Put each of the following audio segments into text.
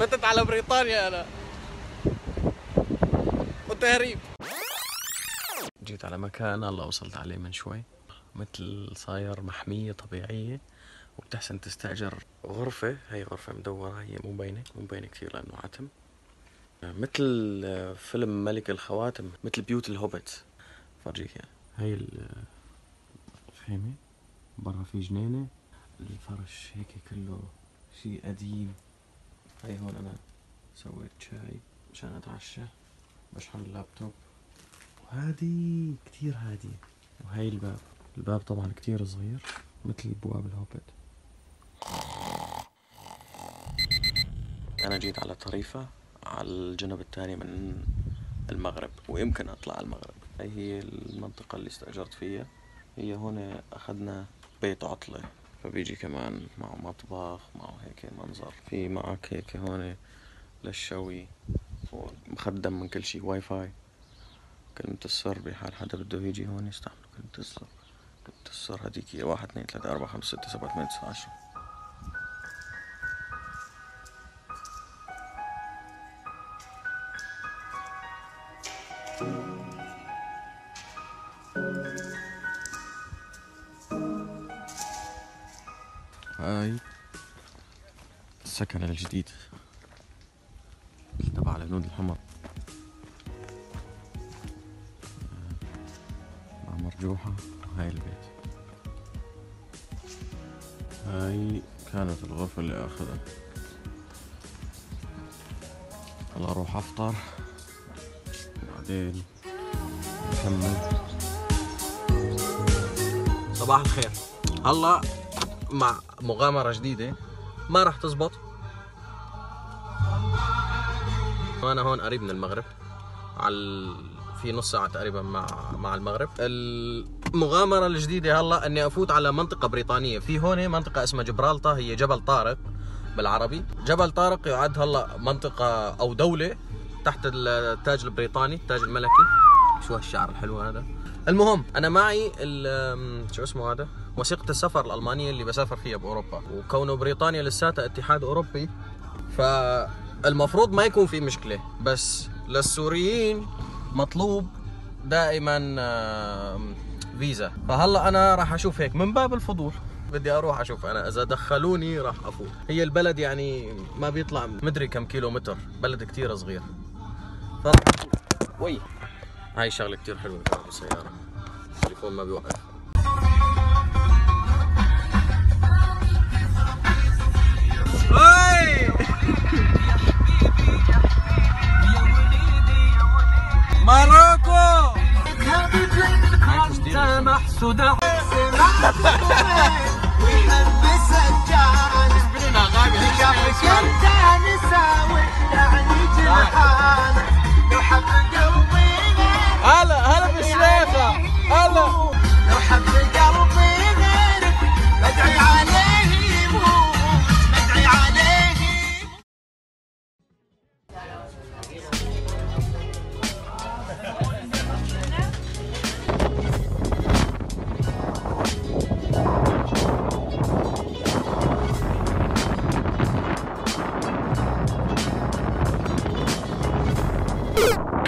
فتت على بريطانيا أنا. وتهريب جيت على مكان الله وصلت عليه من شوي. مثل صاير محمية طبيعية وبتحسن تستأجر غرفة. هي غرفة مدورة هي مو باينة مو باينة كثير لأنه عتم. مثل فيلم ملك الخواتم مثل بيوت الهوبت فرجيك يعني. هاي الخيمة برا في جنينة. الفرش هيك كله شيء قديم. هاي هون أنا سويت شاي مشان أتعشى بشحن اللابتوب. وهادي كتير هادية. وهاي الباب. الباب طبعا كتير صغير مثل بواب الهوبت أنا جيت على طريفة على الجنب الثاني من المغرب ويمكن أطلع على المغرب. هاي هي المنطقة اللي استأجرت فيها. هي هون أخذنا بيت عطلة. فبيجي كمان معه مطبخ معه هيك منظر. في معك هيك هون للشوي ومخدم من كل شي واي فاي كلمة السر بحال حدا بده يجي هون يستعمل كلمة السر. كلمة السر هذيك هي واحد اثنين ثلاثة أربعة خمسة ستة سبعة ثمانية تسعة عشرة. هاي السكن الجديد. تبع الهنود الحمر. مع مرجوحة. هاي البيت. هاي كانت الغرفة اللي أخذها. هلا أروح أفطر. بعدين نكمل. صباح الخير. هلا. مع مغامرة جديدة. ما راح تزبط. وأنا هون قريب من المغرب. على في نص ساعة تقريبا مع مع المغرب. المغامرة الجديدة هلا إني أفوت على منطقة بريطانية. في هون منطقة اسمها جبرالتا هي جبل طارق بالعربي. جبل طارق يعد هلا منطقة أو دولة تحت التاج البريطاني التاج الملكي. شو هالشعر الحلو هذا؟ المهم أنا معي شو اسمه هذا؟ وثيقة السفر الألمانية اللي بسافر فيها بأوروبا. وكونه بريطانيا لساتها اتحاد أوروبي فالمفروض ما يكون في مشكلة. بس للسوريين مطلوب دائما فيزا. فهلأ أنا راح أشوف هيك من باب الفضول. بدي أروح أشوف. أنا إذا دخلوني راح أفوت. هي البلد يعني ما بيطلع مدري كم كيلو متر بلد كتير صغير. فراح وي. هاي شغلة كتير حلوة بالسياره التليفون ما بيوقف.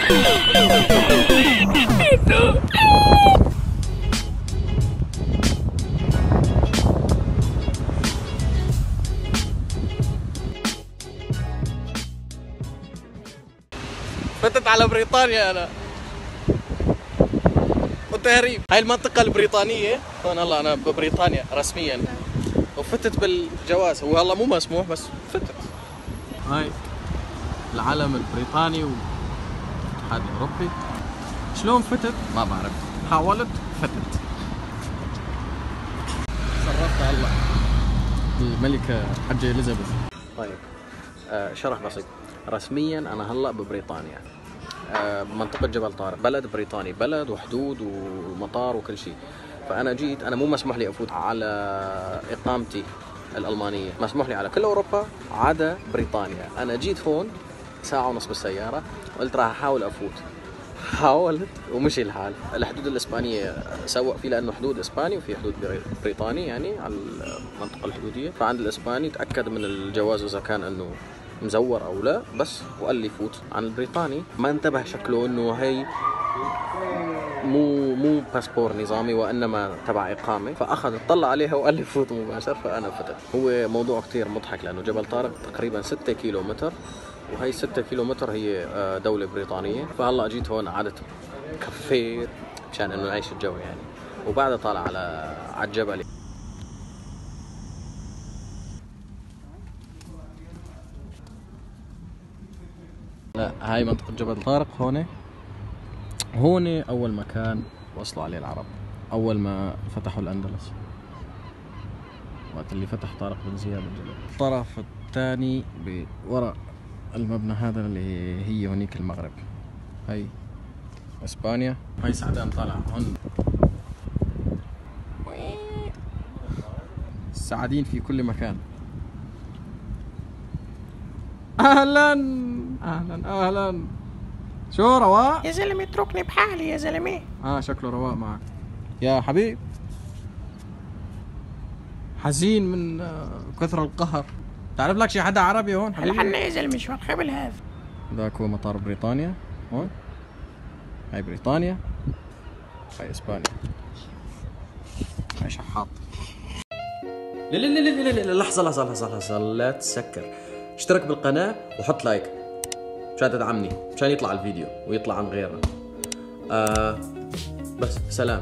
فتت على بريطانيا أنا. وتهريب هاي المنطقة البريطانية. هون هلا أنا ببريطانيا رسميا. وفتت بالجواز. هو هلا مو مسموح بس فتت. هاي العلم البريطاني والاتحاد الأوروبي. شلون فتت؟ ما بعرف. حاولت فتت. صرفت هلا الملكة حجة إليزابيث. طيب. آه شرح بسيط. رسميا أنا هلأ ببريطانيا. آه بمنطقة جبل طارق. بلد بريطاني. بلد وحدود ومطار وكل شيء. فأنا جيت أنا مو مسموح لي أفوت على إقامتي الألمانية. مسموح لي على كل أوروبا عدا بريطانيا. أنا جيت هون ساعة ونص بالسيارة قلت راح أحاول أفوت. حاولت ومشي الحال. الحدود الإسبانية سوق في لأنه حدود إسباني وفي حدود بري- بريطاني يعني على المنطقة الحدودية. فعند الإسباني تأكد من الجواز إذا كان إنه مزور أو لا. بس وقال لي فوت. عن البريطاني ما انتبه شكله إنه هي مو مو باسبور نظامي وإنما تبع إقامة. فأخذ اطلع عليها وقال لي فوت مباشر فأنا فتت هو موضوع كتير مضحك لأنه جبل طارق تقريبا 6 كيلو متر وهي 6 كيلو متر هي آه، دولة بريطانية. فهلا جيت هون قعدت كافيه مشان إنه نعيش الجو يعني. وبعدها طالع على على الجبل. لا هاي منطقة جبل طارق هون. هون أول مكان وصلوا عليه العرب أول ما فتحوا الأندلس. وقت اللي فتح طارق بن زياد الجبل. الطرف الثاني بوراء المبنى هذا اللي هي هونيك المغرب. هاي. إسبانيا. هاي سعدان طالع. هون. سعدين في كل مكان. أهلا. أهلا أهلا. شو رواء يا زلمة اتركني بحالي يا زلمة. آه شكله رواء معك. يا حبيب. حزين من آه، كثر القهر. تعرف لك شي حدا عربي هون هلا حبيبي؟ حنا يا زلمه شو الخبل هذا ذاك هو مطار بريطانيا. هون. هاي بريطانيا. هاي إسبانيا. هاي شحاط. لا لا لا لا لا لا لحظة لحظة لحظة لحظة. لا تسكر. اشترك بالقناة وحط لايك. مشان تدعمني مشان يطلع الفيديو ويطلع عن غيرنا. آه بس سلام.